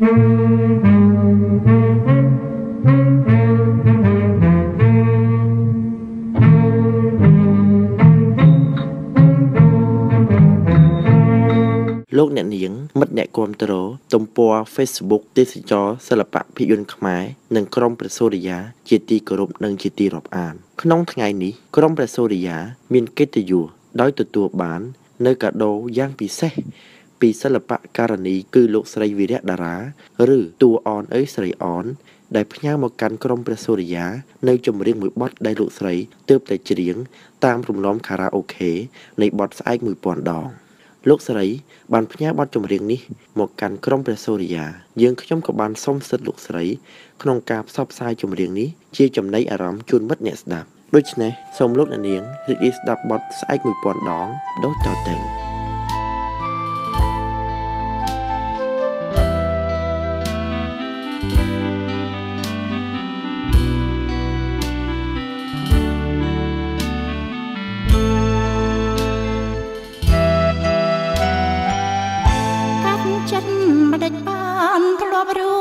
លោកអ្នកនាងមិត្តអ្នកគ្រប់គ្រងទំព័រ Facebook ទេសចរសិល្បៈភាពយន្តខ្មែរនិងក្រុមព្រះសូរិយាជាទីគោរពនិងជាទីរាប់អាន ក្នុងថ្ងៃនេះក្រុមព្រះសូរិយា មានកិត្តិយសដោយទទួលបាន នៅកាដូយ៉ាងពិសេស ពីសិល្បករនីគឺលោកស្រីវីរៈតារា ឬតួអនអើយស្រីអន ដែលផ្ញើមកកាន់ក្រុមព្រះសូរិយា នៅចម្រៀងមួយបទដែលលោកស្រីទើបតែច្រៀងតាមរំលំខារ៉ាអូខេនៃបទស្អែក1000ដងលោកស្រីបានផ្ញើបទចម្រៀងនេះមកកាន់ក្រុមព្រះសូរិយាយើងខ្ញុំក៏បានសុំសិទ្ធិលោកស្រី ក្នុងការផ្សព្វផ្សាយចម្រៀងនេះជាចំណីអារម្មណ៍ជូនមិត្តអ្នកស្ដាប់ដូច្នេះសូមលោកអ្នកនាងរីករាយស្ដាប់បទស្អែក1000ដងដូចតទៅ ចិត្តមិនដេចបានធ្លាប់រួ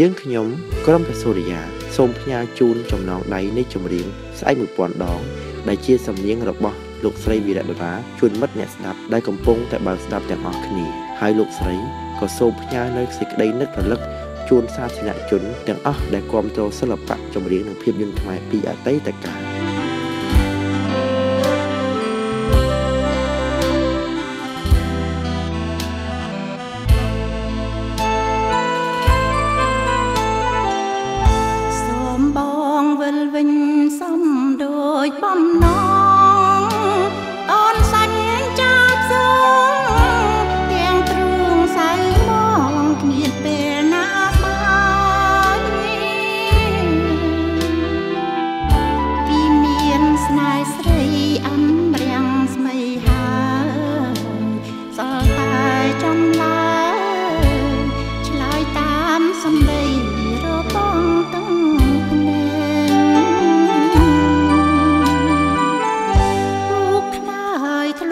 យើងខ្ញុំក្រុមព្រះសូរិយាសូមផ្ញើជូនចំណងដៃនៃចម្រៀងស្អែក1000ដង ដែលជាសំនៀងរបស់លោកស្រីវីរៈដរាជូនមិត្តអ្នកស្ដាប់ដែលកំពុងតែបើកស្ដាប់ទាំងអស់គ្នាហើយលោកស្រីក៏សូមផ្ញើនៅសេចក្តីនឹករលឹកជូនសាធារណជនទាំងអស់ដែលគាំទ្រសិល្បៈចម្រៀងនិងភាពយន្តខ្មែរពីអតីតកាល